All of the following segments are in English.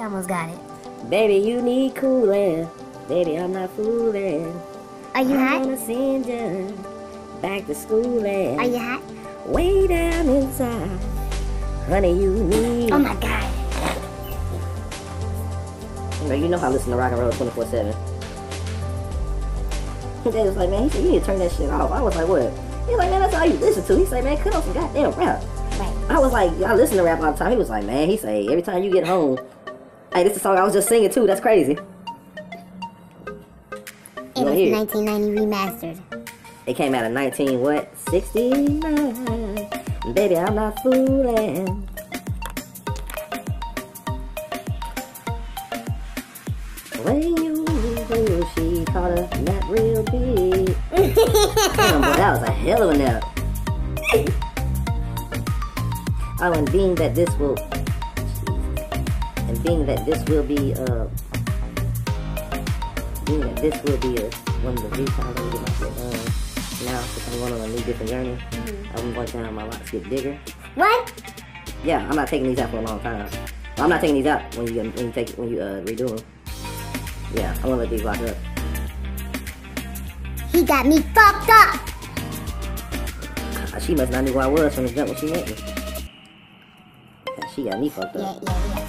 She almost got it. Baby, you need cooling. Baby, I'm not fooling. Are you I'm hot? gonna send you back to school and Are you hot? way down inside. Honey, you need. Oh my god. You know, you know how I listen to rock and roll 24 7. They was like, man, he said, you need to turn that shit off. I was like, what? He was like, man, that's all you listen to. He said, man, cut off some goddamn rap. Right. I was like, I listen to rap all the time. He was like, man, he say, every time you get home, hey, this is a song I was just singing too. That's crazy. It was hear 1990 remastered. It came out in 19, what? 69. Baby, I'm not fooling. When you knew she caught a nap real big. Damn, boy, that was a hell of a nap. Oh, and being that this will, being that this will be, uh, being that this will be a, one of the retimes I'm gonna get my uh, now since I'm going on a new different journey. I'm going down my locks get bigger. What? Yeah, I'm not taking these out for a long time. Well, I'm not taking these out when you when you take when you uh, redo them. Yeah, I'm gonna let these lock up. He got me fucked up. Uh, She must not knew who I was from the jump when she met me. She got me fucked Yeah, up. yeah, yeah.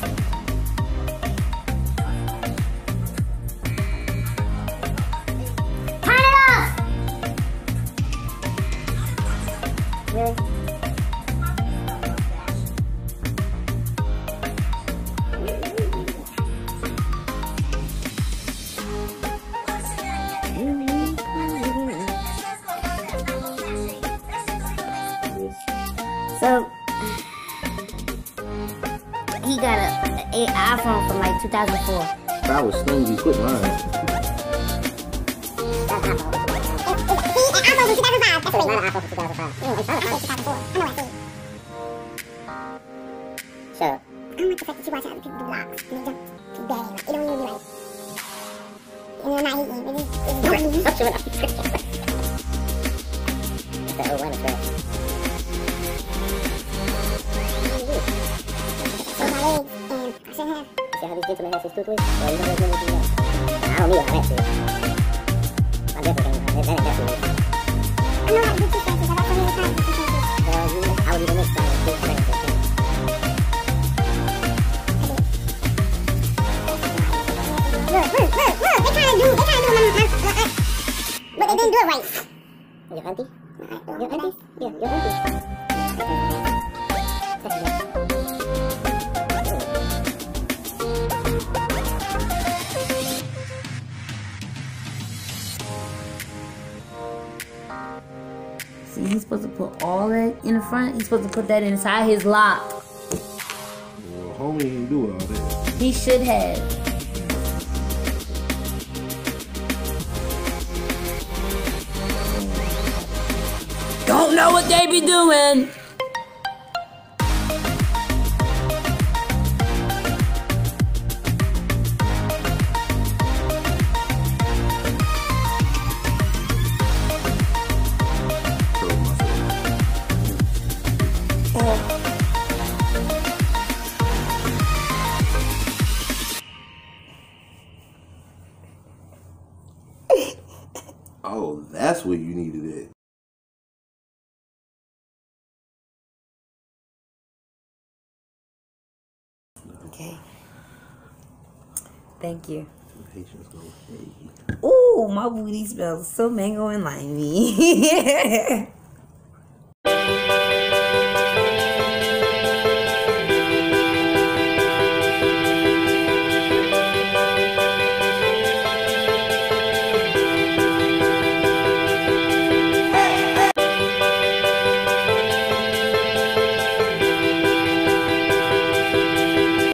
He got a, a iPhone from like 2004. If I was you quit mine. That's iPhone. iPhone from 2005. That's not an iPhone from 2005. Yeah, it's not an iPhone from 2004. I know what I said. Shut up. I don't like the fact that you watch other people do vlogs. And they too bad. Like, it don't even be like. And they're not you. It's just, it's just That old line is. Need all that shit. I definitely can't. That, that ain't that serious. I know how to do two faces. I got so many times to do two faces. Well, you, I would do the next time. Do the next time. Look, look, look, look. They trying to do, they trying to do my, my, my, my but they didn't do it right. Your auntie? Alright, well, Your auntie? Yeah, your auntie. See, he's supposed to put all that in the front. He's supposed to put that inside his lock. Well, homie didn't do all that. He should have. Don't know what they be doing. Oh, that's where you needed it. Okay. Thank you. Patience go. Hey. Ooh, my booty smells so mango and limey.